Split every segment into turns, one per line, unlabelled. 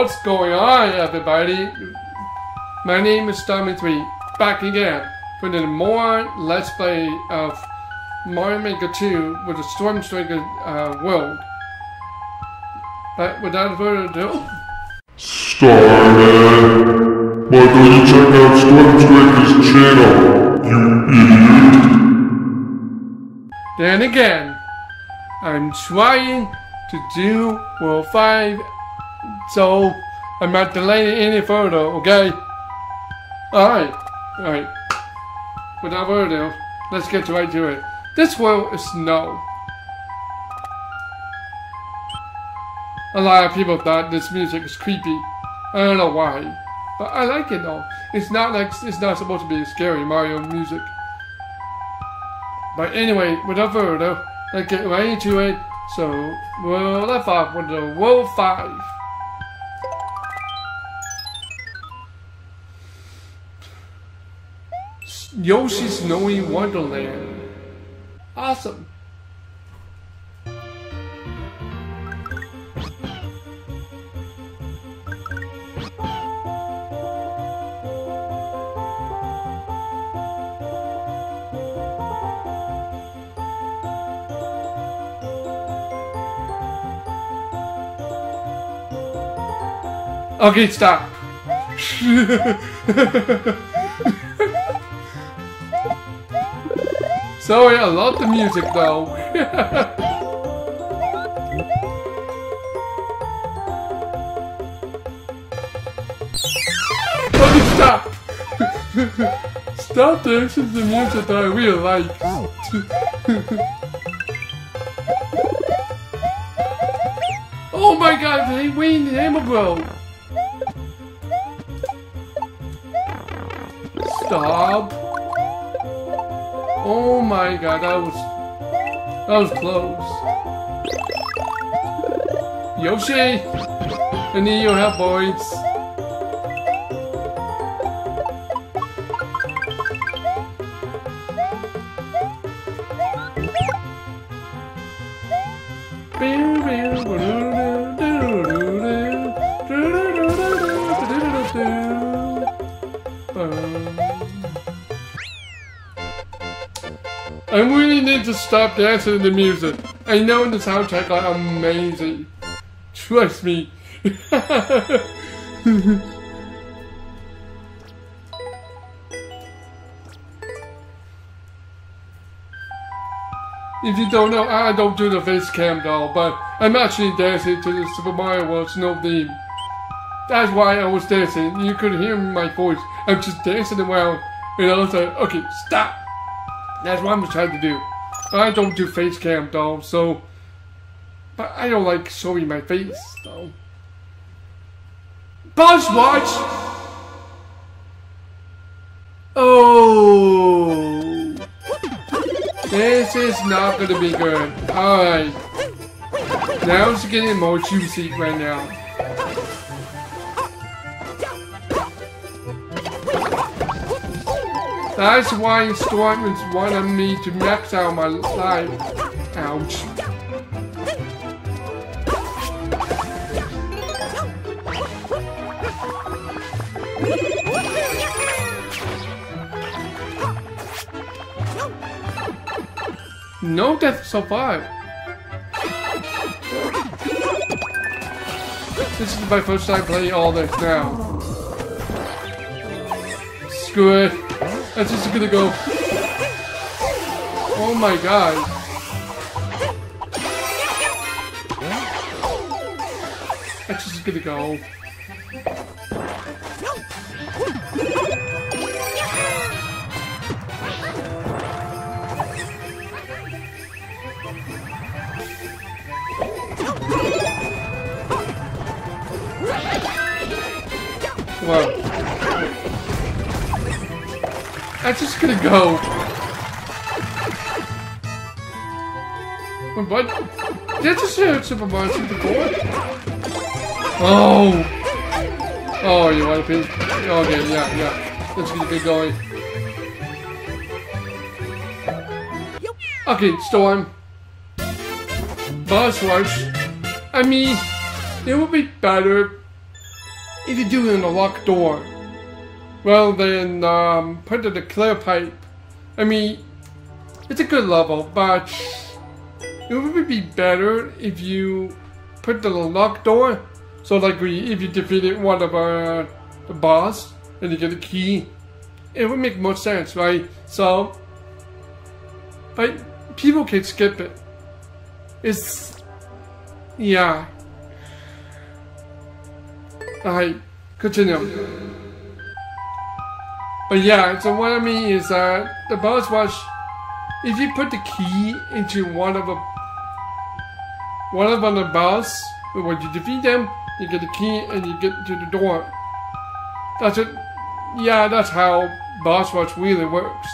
What's going on, everybody? My name is Starman3, back again with more Let's Play of Mario Maker 2 with the Storm Striker uh, world. But without further ado,
Starman! Why don't you check out Stormstriker's channel, you idiot?
then again, I'm trying to do World 5, so I'm not delaying any further, okay? Alright, alright. Without further ado, let's get right to it. This world is snow. A lot of people thought this music is creepy. I don't know why. But I like it though. It's not like it's not supposed to be scary Mario music. But anyway, without further ado, let's get right into it. So we'll left off with the World 5. Yoshi's Snowy Wonderland. Awesome. Okay, stop. Sorry, I love the music though. stop. stop dancing to the music that I really like. oh my god, win the Hammer Bro. Stop. Oh my god, that was that was close. Yoshi! I need your help, boys. Need to stop dancing to the music. I know the soundtrack are amazing. Trust me. if you don't know, I don't do the face cam doll, but I'm actually dancing to the Super Mario World snow theme. That's why I was dancing. You could hear my voice. I'm just dancing around, and I was like, okay, stop. That's what I'm trying to do. I don't do face cam though, so. But I don't like showing my face though. Buzz watch! Oh! This is not gonna be good. Alright. Now it's getting more juicy right now. That's why Stormers wanted me to max out my life. Ouch. No death so far. This is my first time playing all this now. Screw it. I'm just gonna go. Oh my god. I'm just gonna go. Whoa. I'm just gonna go. Oh, what? Did I just hear Super Mario 64? Oh! Oh, you want to be? Oh, okay, yeah, yeah. Let's get going. Okay, Storm. Boss Rush. I mean, it would be better if you do it in a locked door, rather then, um, put in a clear pipe. I mean, it's a good level, but it would be better if you put the locked door. So like we, if you defeated one of our the boss and you get a key, it would make more sense, right? So, but people can skip it. It's yeah. Alright, continue. But yeah, so what I mean is that the boss rush, if you put the key into one of the one of the boss, when you defeat them, you get the key and you get to the door. That's it. Yeah, that's how boss rush really works.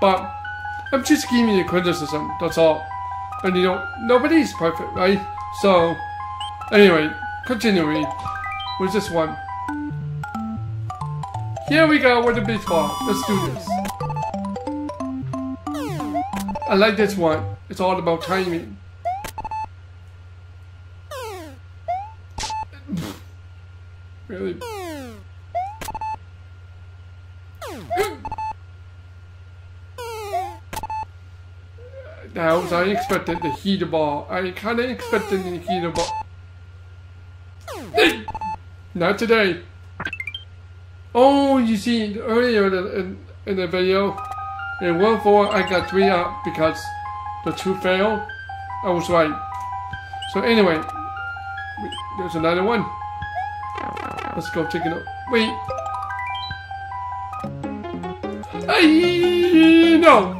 But I'm just giving you criticism. That's all. And you know, nobody's perfect, right? So, anyway, continuing. with this one? Here we go with the baseball. Let's do this. I like this one. It's all about timing. really? Now, I expected the heater ball. I kind of expected the heater ball. Not today. Oh, you see, earlier in, in the video, in World 4, I got 3 up because the 2 failed. I was right. So anyway, there's another one. Let's go take it out. Wait. Hey, no.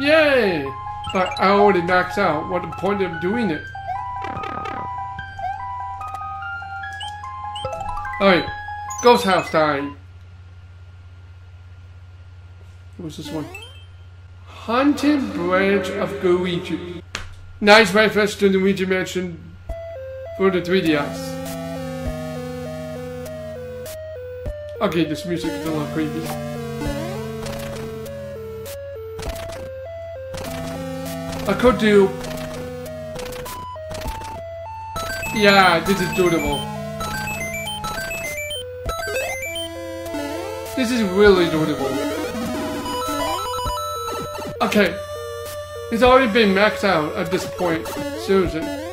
Yay! But I already maxed out. What the point of doing it? Alright. Ghost house time. What's this one? Haunted Branch of Gooigi. Nice reference to the Luigi Mansion for the 3DS. Okay, this music is a little creepy. I could do... Yeah, this is doable. This is really doable. Okay. It's already been maxed out at this point. Seriously.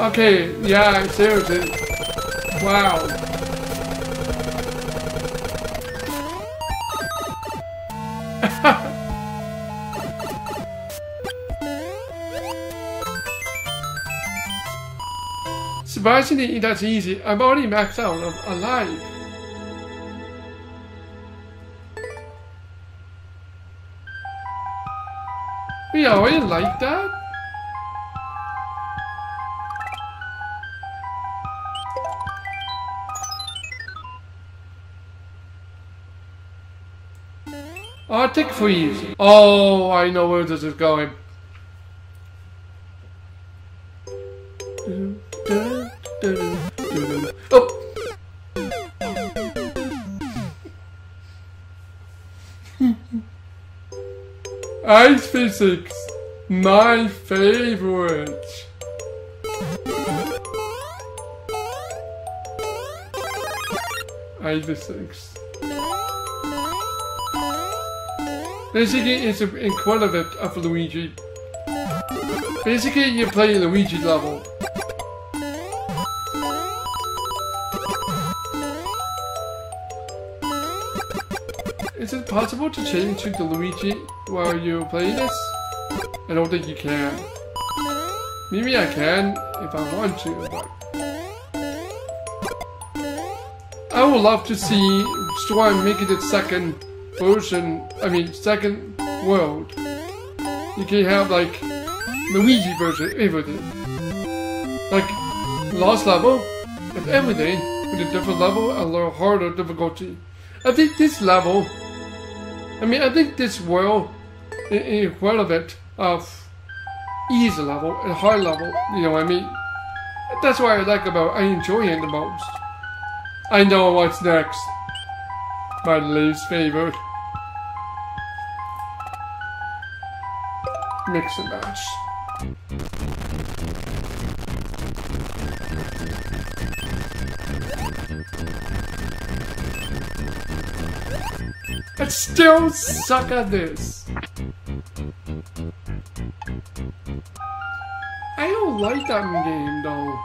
Okay, yeah, seriously. Wow. Surprisingly, that's easy. I'm already maxed out. I'm alive. We already like that? Arctic freeze. Oh, I know where this is going. Oh! Ice physics, my favorite. Ice physics. Basically, it's an equivalent of Luigi. Basically, you play Luigi level. Is it possible to change to the Luigi while you play this? I don't think you can. Maybe I can if I want to, but... I would love to see Storm make it second version, I mean, second world, you can have like Luigi version, everything. Like last level and everything with a different level a little harder difficulty. I think this level I mean, I think this world is relevant of easy level and hard level. You know what I mean? That's what I like about. I enjoy it the most. I know what's next. My least favorite. Mix and match. I still suck at this. I don't like that game though.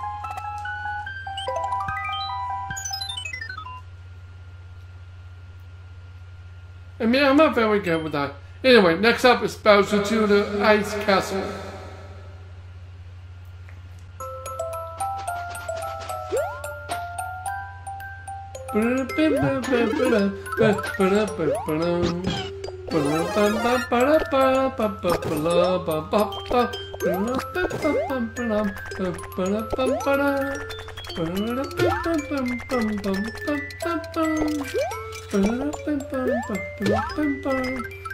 I mean, I'm not very good with that. Anyway, next up is Bowser the Ice Castle.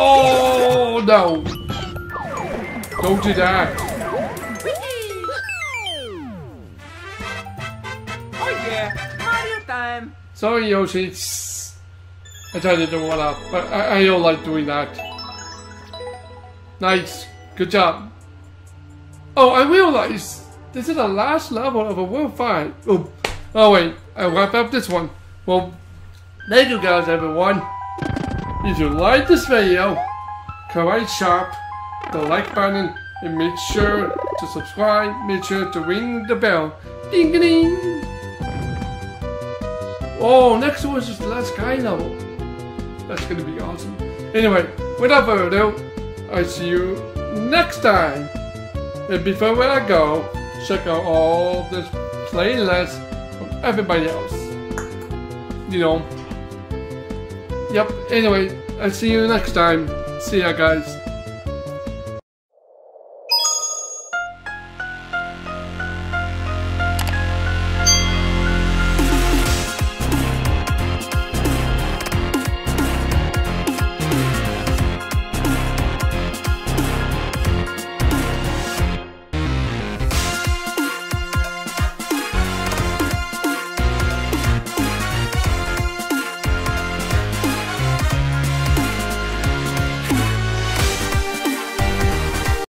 Oh no! Don't do that.
Oh yeah, Mario time.
Sorry, Yoshi. I tried to do one up, but I, I don't like doing that. Nice. Good job. Oh, I realize this is the last level of a World 5. Oh, oh wait. I wrap up this one. Well, thank you guys, everyone. If you like this video, come right sharp the like button and make sure to subscribe. Make sure to ring the bell. Ding ding. Oh, next one is just the last guy level. That's gonna be awesome. Anyway, without further ado, I see you next time. And before I go, check out all this playlist from everybody else. You know. Yep. Anyway, I'll see you next time. See ya, guys.